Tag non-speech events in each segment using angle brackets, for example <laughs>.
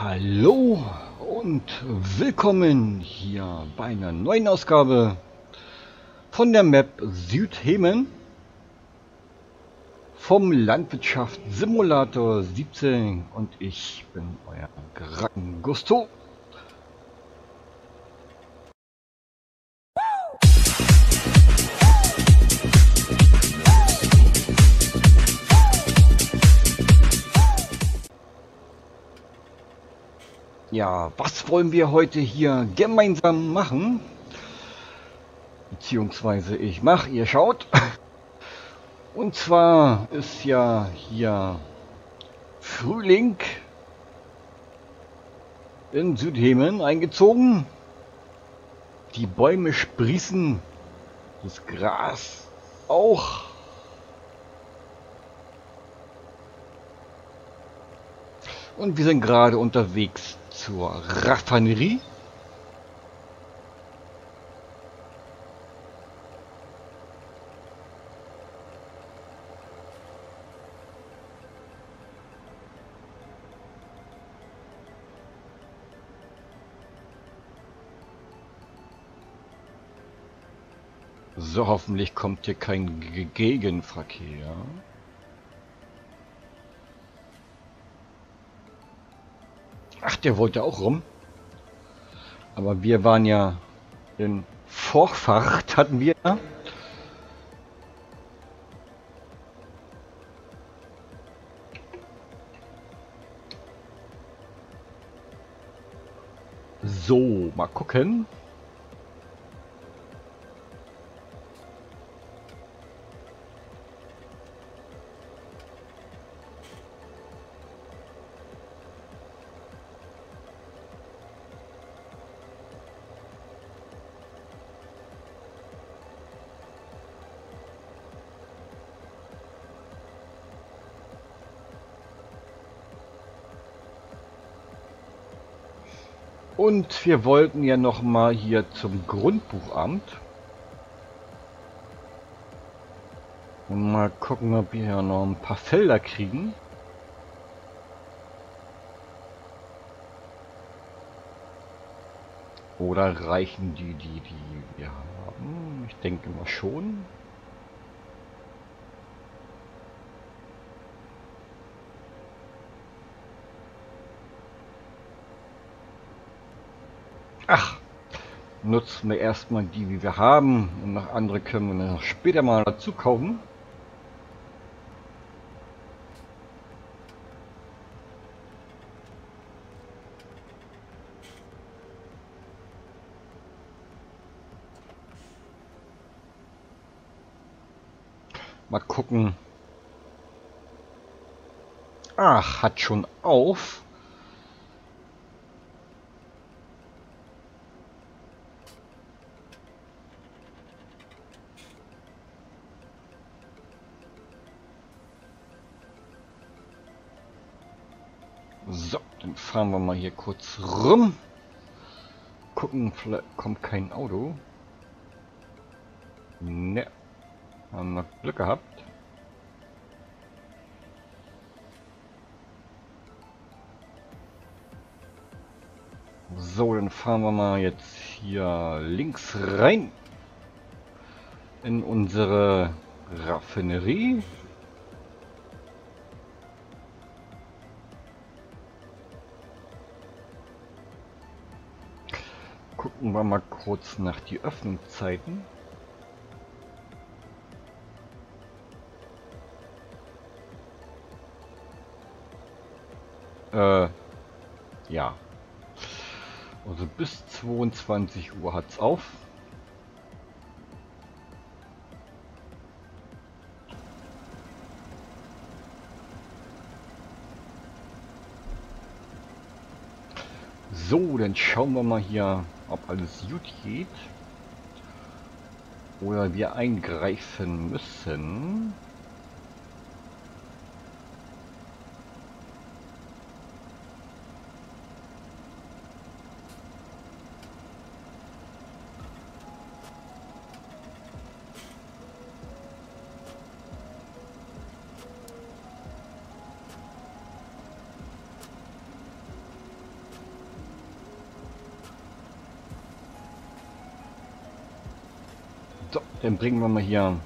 Hallo und willkommen hier bei einer neuen Ausgabe von der Map Südhemen vom Landwirtschaft Simulator 17 und ich bin euer Gracken Gusto. Ja, was wollen wir heute hier gemeinsam machen? Beziehungsweise ich mache, ihr schaut. Und zwar ist ja hier Frühling in Südhemen eingezogen. Die Bäume sprießen, das Gras auch. Und wir sind gerade unterwegs zur Raffinerie. So, hoffentlich kommt hier kein Gegenverkehr. Der wollte auch rum. Aber wir waren ja in Vorfahrt, <laughs> hatten wir. So, mal gucken. Und wir wollten ja noch mal hier zum Grundbuchamt. Und mal gucken, ob wir hier noch ein paar Felder kriegen. Oder reichen die, die, die wir haben? Ich denke mal schon. Nutzen wir erstmal die, die wir haben. Und noch andere können wir noch später mal dazu kaufen. Mal gucken. Ach, hat schon auf. Fahren wir mal hier kurz rum. Gucken, vielleicht kommt kein Auto. Ne, haben wir Glück gehabt. So, dann fahren wir mal jetzt hier links rein in unsere Raffinerie. Gucken wir mal kurz nach die Öffnungszeiten. Äh, ja. Also bis 22 Uhr hat's auf. So, dann schauen wir mal hier, ob alles gut geht. Oder wir eingreifen müssen. Dann bringen wir mal hier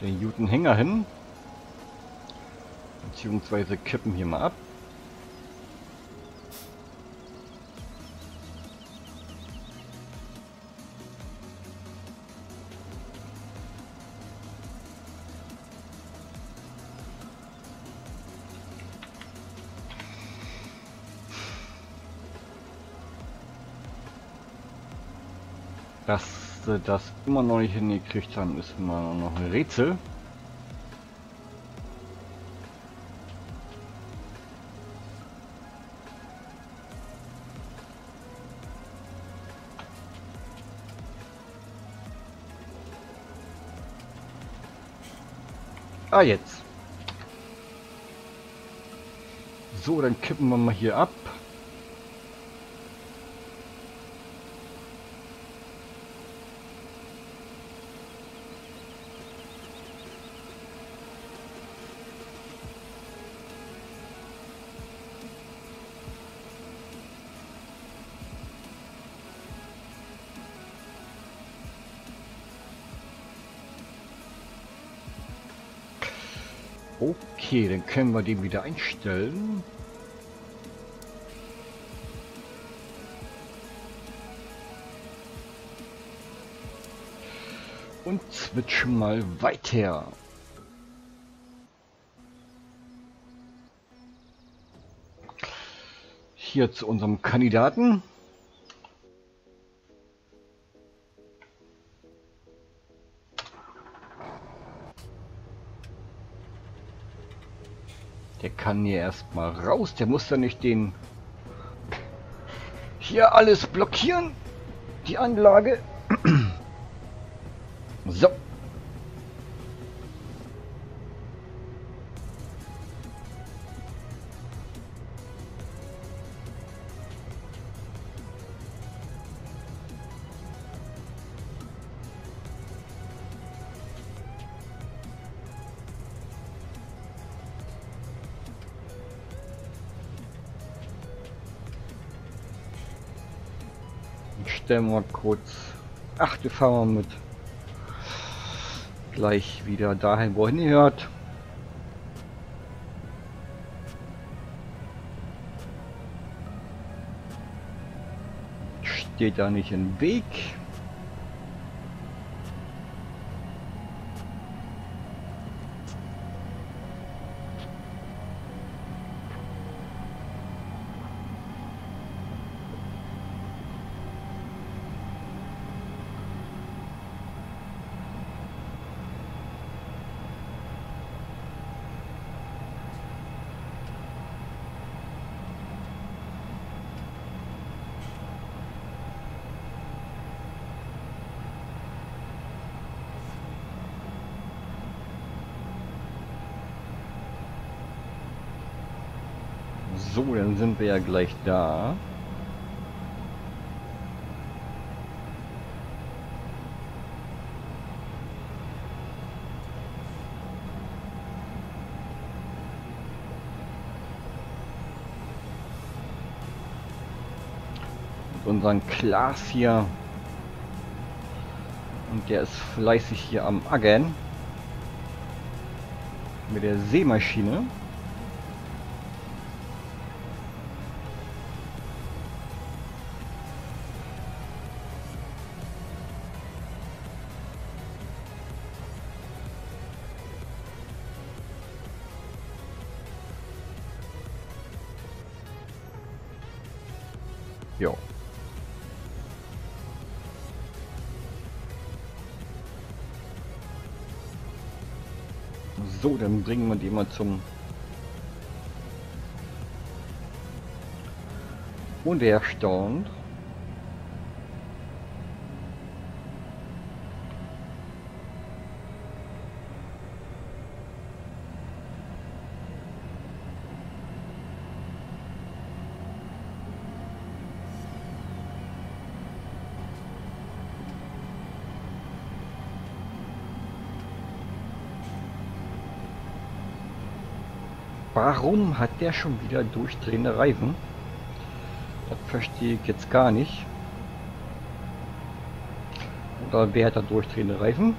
den guten Hänger hin. Beziehungsweise kippen hier mal ab. Dass sie das immer noch nicht hingekriegt haben, ist immer noch ein Rätsel. Ah, jetzt. So, dann kippen wir mal hier ab. Okay, dann können wir den wieder einstellen. Und switchen mal weiter. Hier zu unserem Kandidaten. Der kann hier erstmal raus. Der muss ja nicht den hier alles blockieren. Die Anlage. Stellen wir kurz. Ach, wir fahren wir mit. Gleich wieder dahin, wohin ihr hört. Steht da nicht im Weg. So, dann sind wir ja gleich da. Mit unseren Klaas hier. Und der ist fleißig hier am Aggen. Mit der Seemaschine. Dann bringen wir die mal zum und Warum hat der schon wieder durchdrehende Reifen? Das verstehe ich jetzt gar nicht. Oder wer hat da durchdrehende Reifen?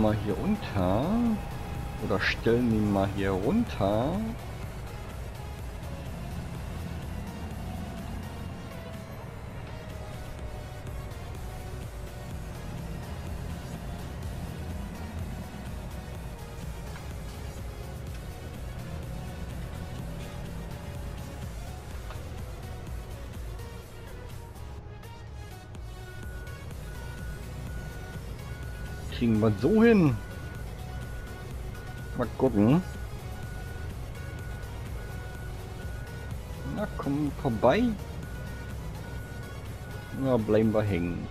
Mal hier unter. Oder stellen ihn mal hier runter. Kriegen wir so hin. Mal gucken. Na, komm vorbei. Na, bleiben wir hängen.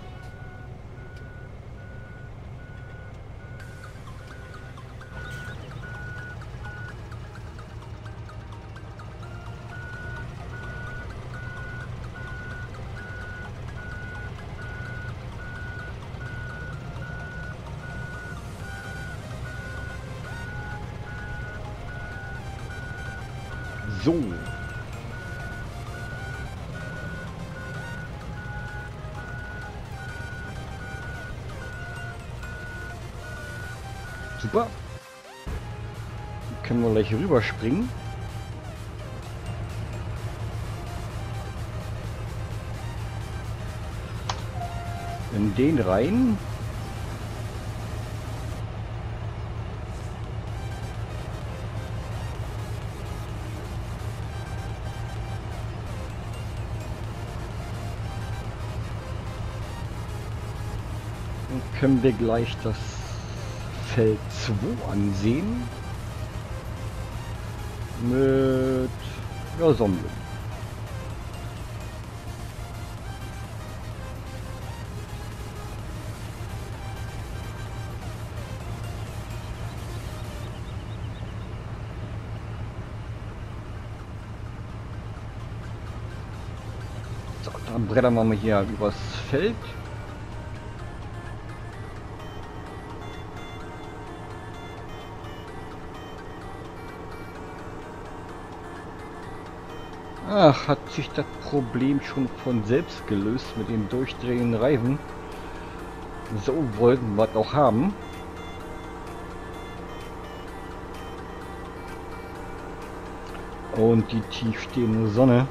Gleich rüberspringen. In den rein. können wir gleich das Feld 2 ansehen. Mit ja, Sonnen. So, dann brettern wir mal hier übers Feld. Ach, hat sich das Problem schon von selbst gelöst mit den durchdrehenden Reifen. So wollten wir es auch haben. Und die tiefstehende Sonne.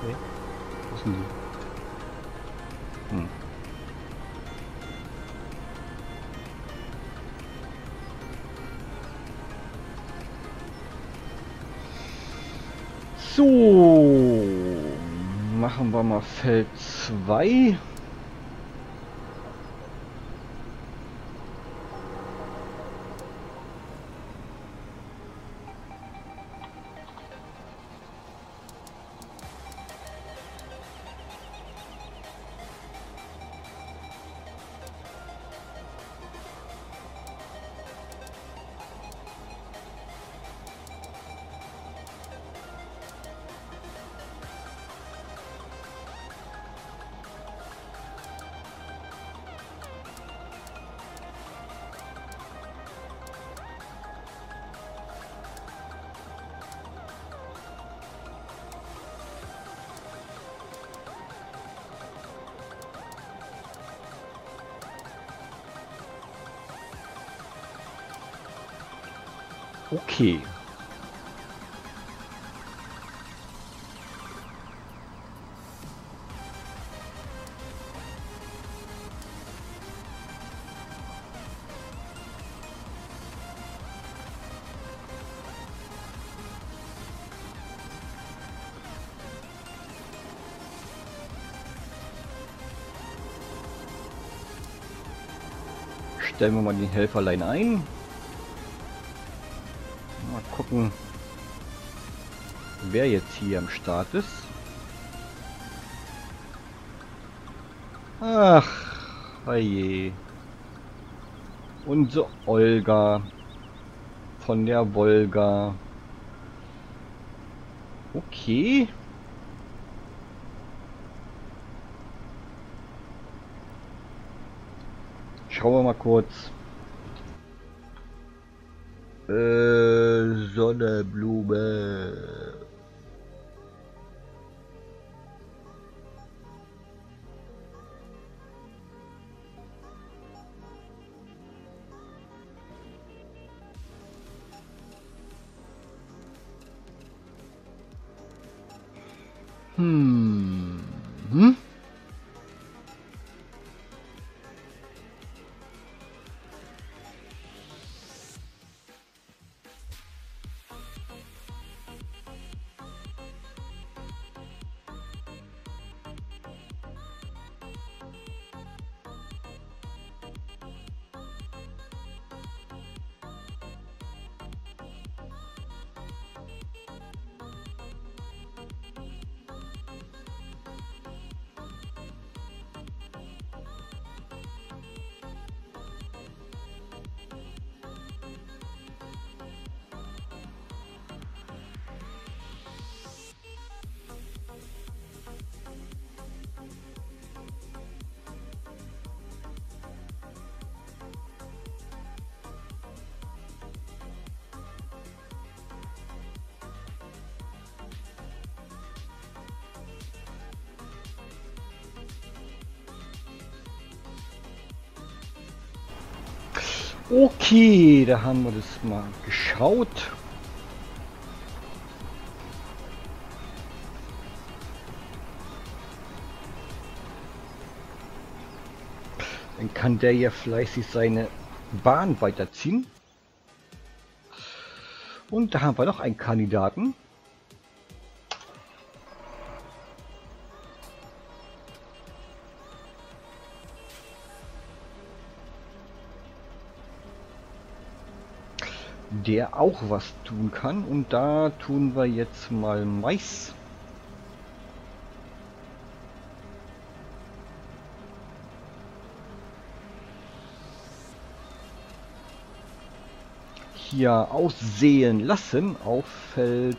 Okay. Was sind die? Hm. So, machen wir mal Feld 2. Okay. Stellen wir mal den Helferlein ein gucken, wer jetzt hier am Start ist. Ach, oje. Unsere Olga von der Wolga. Okay. Schauen wir mal kurz. Äh, Sonnenblume. Hmm. Okay, da haben wir das mal geschaut. Dann kann der ja fleißig seine Bahn weiterziehen. Und da haben wir noch einen Kandidaten. Der auch was tun kann. Und da tun wir jetzt mal Mais. Hier aussehen lassen auffällt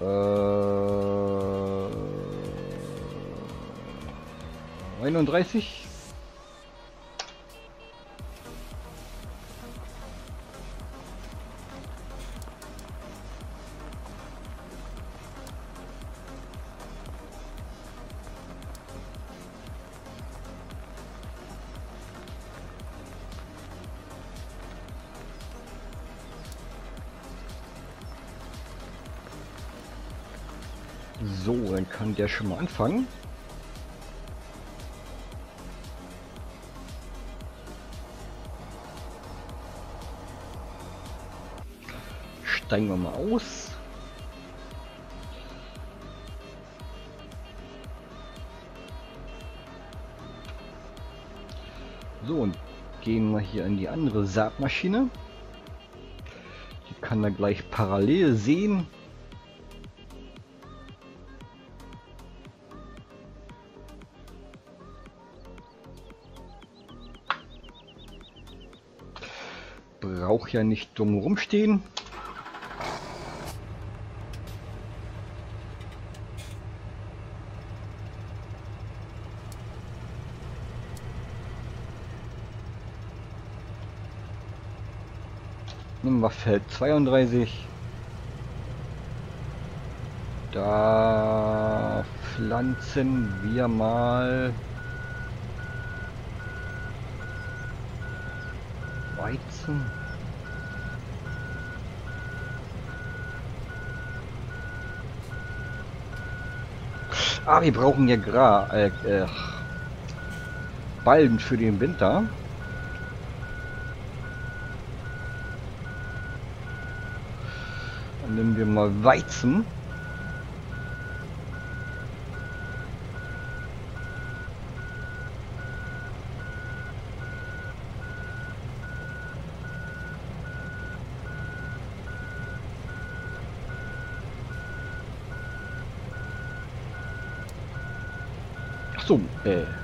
äh, 31 So, dann kann der schon mal anfangen. Steigen wir mal aus. So, und gehen wir hier in die andere Saatmaschine. Die kann er gleich parallel sehen. Braucht ja nicht dumm rumstehen. Nehmen wir Feld 32. Da pflanzen wir mal Weizen. Ah, wir brauchen ja Gra äh, äh, Ballen für den Winter. Dann nehmen wir mal Weizen. Ach so, äh,